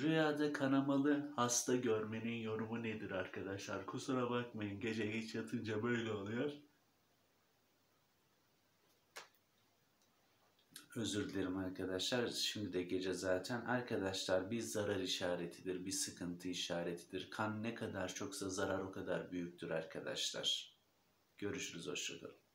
Rüyada kanamalı hasta görmenin yorumu nedir arkadaşlar? Kusura bakmayın gece geç yatınca böyle oluyor. Özür dilerim arkadaşlar. Şimdi de gece zaten. Arkadaşlar bir zarar işaretidir, bir sıkıntı işaretidir. Kan ne kadar çoksa zarar o kadar büyüktür arkadaşlar. Görüşürüz, hoşçakalın.